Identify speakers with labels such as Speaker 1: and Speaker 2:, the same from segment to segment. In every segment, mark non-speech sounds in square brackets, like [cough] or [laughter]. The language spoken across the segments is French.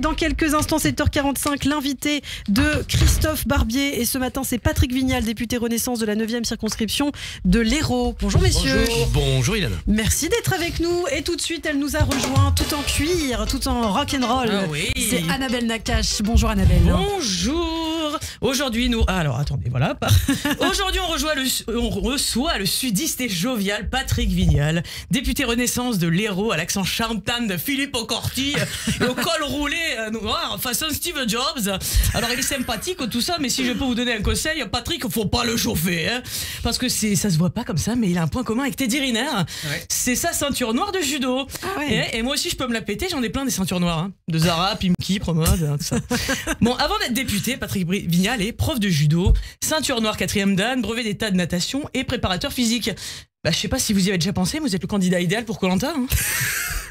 Speaker 1: Dans quelques instants, 7h45, l'invité de Christophe Barbier. Et ce matin, c'est Patrick Vignal, député Renaissance de la 9e circonscription de l'Hérault. Bonjour messieurs.
Speaker 2: Bonjour. Bonjour Ilan.
Speaker 1: Merci d'être avec nous. Et tout de suite, elle nous a rejoint tout en cuir, tout en rock and roll.
Speaker 3: Ah oui.
Speaker 1: C'est Annabelle Nakache. Bonjour Annabelle.
Speaker 3: Bonjour. Aujourd'hui, nous. ah, alors, attendez, voilà. [laughs] Aujourd'hui, on, rejoint le... on reçoit le sudiste et jovial Patrick Vignal, député Renaissance de l'Hérault, à l'accent charmant de Philippe Ocorti, [laughs] et au col roulé euh, noir, façon Steve Jobs. Alors, il est sympathique, tout ça, mais si je peux vous donner un conseil, Patrick, faut pas le chauffer, hein, parce que ça se voit pas comme ça, mais il a un point commun avec Teddy Riner. C'est sa ceinture noire de judo.
Speaker 1: Ah ouais.
Speaker 3: et, et moi aussi, je peux me la péter, j'en ai plein des ceintures noires, hein, de Zara, Pimki, Promode, hein, tout ça. [laughs] Bon, avant d'être député, Patrick Bri- Vignal est prof de judo, ceinture noire quatrième dan, brevet d'état de natation et préparateur physique. Bah, je sais pas si vous y avez déjà pensé, mais vous êtes le candidat idéal pour Colanta. Hein.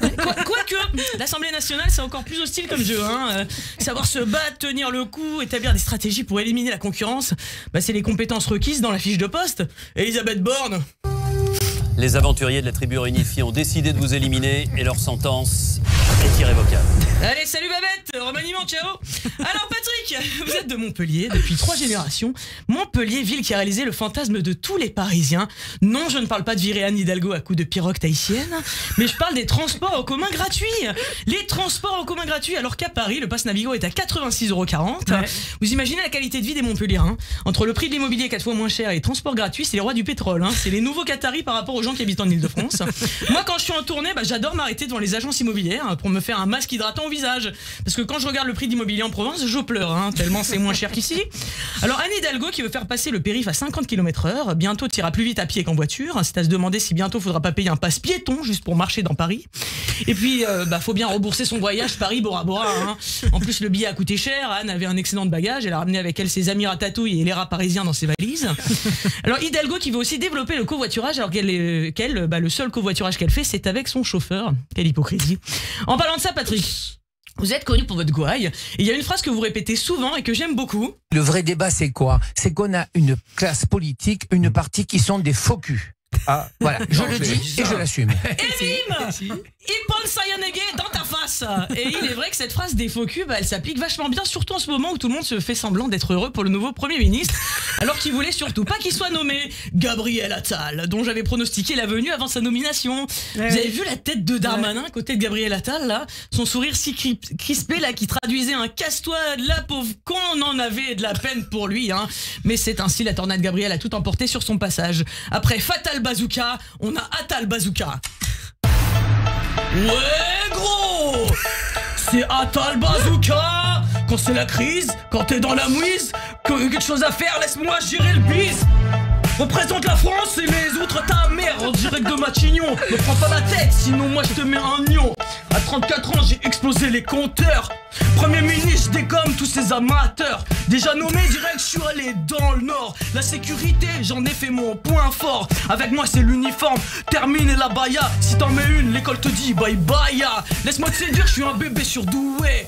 Speaker 3: [laughs] Quoi- Quoique, l'Assemblée nationale, c'est encore plus hostile comme jeu. Hein. Euh, savoir se battre, tenir le coup, établir des stratégies pour éliminer la concurrence, bah, c'est les compétences requises dans la fiche de poste. Elisabeth Borne.
Speaker 4: Les aventuriers de la tribu réunifiée ont décidé de vous éliminer et leur sentence est irrévocable.
Speaker 3: Allez, salut Babette, remaniement, ciao Alors Patrick, vous êtes de Montpellier depuis trois générations. Montpellier, ville qui a réalisé le fantasme de tous les Parisiens. Non, je ne parle pas de virer Anne Hidalgo à coups de pirogue tahitienne, mais je parle des transports en commun gratuits. Les transports en commun gratuits, alors qu'à Paris, le pass Navigo est à 86,40€.
Speaker 1: Ouais.
Speaker 3: Vous imaginez la qualité de vie des Montpelliérains Entre le prix de l'immobilier 4 fois moins cher et les transports gratuits, c'est les rois du pétrole. hein. C'est les nouveaux Qataris par rapport aux gens qui habitent en Ile-de-France. [laughs] Moi, quand je suis en tournée, bah, j'adore m'arrêter devant les agences immobilières hein, pour me faire un masque hydratant au visage. Parce que quand je regarde le prix d'immobilier en Provence, je pleure, hein, tellement c'est moins cher qu'ici. Alors, Anne Hidalgo, qui veut faire passer le périph' à 50 km/h, bientôt tirera plus vite à pied qu'en voiture. C'est à se demander si bientôt faudra pas payer un passe piéton juste pour marcher dans Paris. Et puis, euh, bah, faut bien rembourser son voyage Paris-Bora Bora. hein. En plus, le billet a coûté cher. Anne avait un excédent de bagages. Elle a ramené avec elle ses amis ratatouille et les rats parisiens dans ses valises. Alors, Hidalgo qui veut aussi développer le covoiturage, alors qu'elle, qu'elle, bah, le seul covoiturage qu'elle fait, c'est avec son chauffeur. Quelle hypocrisie. En parlant de ça, Patrick. Vous êtes connu pour votre gouaille. Et il y a une phrase que vous répétez souvent et que j'aime beaucoup.
Speaker 5: Le vrai débat, c'est quoi? C'est qu'on a une classe politique, une partie qui sont des faux culs. Ah, voilà, [laughs] je le dis et je l'assume.
Speaker 3: Et bim [laughs] Il pense Sayanege dans ta face Et il est vrai que cette phrase des faux bah, elle s'applique vachement bien, surtout en ce moment où tout le monde se fait semblant d'être heureux pour le nouveau Premier ministre, [laughs] alors qu'il voulait surtout pas qu'il soit nommé Gabriel Attal, dont j'avais pronostiqué la venue avant sa nomination. Vous avez vu la tête de Darmanin à côté de Gabriel Attal, là? Son sourire si cri- crispé, là, qui traduisait un casse-toi de la pauvre con, on en avait de la peine pour lui, hein. Mais c'est ainsi, la tornade Gabriel a tout emporté sur son passage. Après Fatal Bazooka, on a Attal Bazooka. Ouais, gros. C'est Atal Bazooka. Quand c'est la crise, quand t'es dans la mouise, que quelque chose à faire, laisse-moi gérer le bis Représente la France et les autres ta mère en direct de Matignon. Ne prends pas la tête, sinon moi je te mets un nion. À 34 ans j'ai explosé les compteurs. Premier ministre, je dégomme tous ces amateurs Déjà nommé direct, je suis allé dans le nord La sécurité, j'en ai fait mon point fort Avec moi c'est l'uniforme, termine la baya Si t'en mets une, l'école te dit bye bye. Laisse-moi te séduire, je suis un bébé surdoué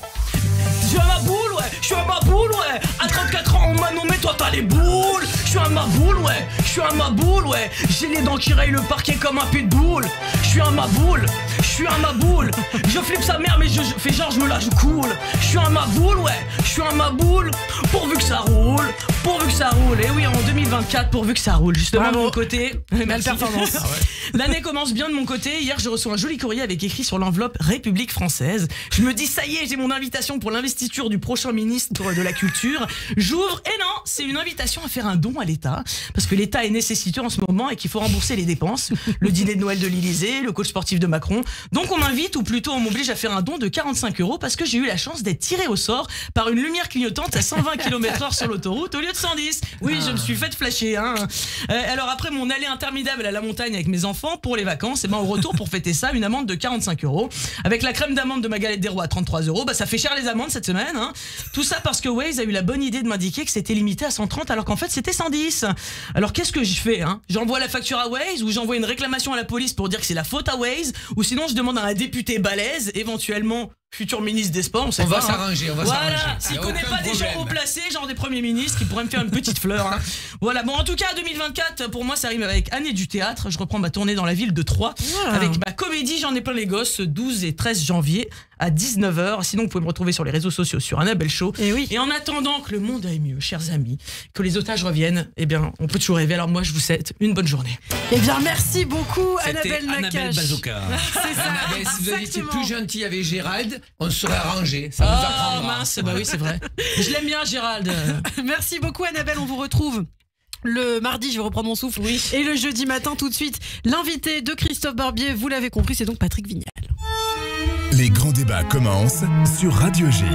Speaker 3: je suis à ma boule, ouais, je suis à ma boule, ouais. À 34 ans, on m'a nommé, toi t'as les boules. Je suis à ma boule, ouais, je suis à ma boule, ouais. J'ai les dents qui rayent le parquet comme un pitbull. Je suis à ma boule, je suis à ma boule. Je flippe sa mère, mais je, je fais genre, je me la joue cool. Je suis à ma boule, ouais, je suis à ma boule. Pourvu que ça roule, pourvu que ça roule. Et oui, en 2024, pourvu que ça roule. Justement,
Speaker 1: Bravo.
Speaker 3: de mon côté.
Speaker 1: Belle performance. [laughs]
Speaker 3: L'année commence bien de mon côté. Hier, je reçois un joli courrier avec écrit sur l'enveloppe République française. Je me dis, ça y est, j'ai mon invitation pour l'investiture du prochain ministre de la Culture. J'ouvre, et non, c'est une invitation à faire un don à l'État. Parce que l'État est nécessiteux en ce moment et qu'il faut rembourser les dépenses. Le dîner de Noël de l'Élysée, le coach sportif de Macron. Donc, on m'invite, ou plutôt on m'oblige à faire un don de 45 euros parce que j'ai eu la chance d'être tiré au sort par une lumière clignotante à 120 [laughs] km/h sur l'autoroute au lieu de 110. Oui, je me suis fait flasher. Hein. Euh, alors après mon allée interminable à la montagne avec mes enfants pour les vacances, et ben au retour pour fêter ça, une amende de 45 euros. Avec la crème d'amande de ma galette des rois à 33 euros, bah ça fait cher les amendes cette semaine. Hein. Tout ça parce que Waze a eu la bonne idée de m'indiquer que c'était limité à 130 alors qu'en fait c'était 110. Alors qu'est-ce que je fais hein? J'envoie la facture à Waze ou j'envoie une réclamation à la police pour dire que c'est la faute à Waze ou sinon je demande à un député balèze, éventuellement futur ministre des Sports. On, sait
Speaker 5: On va
Speaker 3: hein.
Speaker 5: s'arranger, on va s'arranger.
Speaker 3: Voilà, s'il connaît pas des gens haut placés, genre des premiers ministres, qui pourraient me faire une petite fleur. hein. [laughs] Voilà, bon, en tout cas, 2024, pour moi, ça rime avec année du théâtre. Je reprends ma tournée dans la ville de Troyes avec ma comédie J'en ai plein les gosses, 12 et 13 janvier à 19h. Sinon, vous pouvez me retrouver sur les réseaux sociaux sur Annabelle Show.
Speaker 1: Et oui.
Speaker 3: Et en attendant que le monde aille mieux, chers amis, que les otages reviennent, eh bien, on peut toujours rêver. Alors moi, je vous souhaite une bonne journée.
Speaker 1: Eh bien, merci beaucoup, Annabelle
Speaker 2: Annabelle
Speaker 1: Nakache.
Speaker 2: Bazooka. [laughs]
Speaker 1: C'est ça.
Speaker 5: Annabelle, si vous aviez été plus gentil avec Gérald, on serait arrangé. Ça vous
Speaker 3: Ah
Speaker 5: apprendra.
Speaker 3: mince, bah oui, c'est vrai. [laughs] Je l'aime bien, Gérald. [laughs]
Speaker 1: Merci beaucoup, Annabelle. On vous retrouve. Le mardi, je vais reprendre mon souffle.
Speaker 3: Oui.
Speaker 1: Et le jeudi matin, tout de suite, l'invité de Christophe Barbier, vous l'avez compris, c'est donc Patrick Vignal.
Speaker 6: Les grands débats commencent sur Radio G.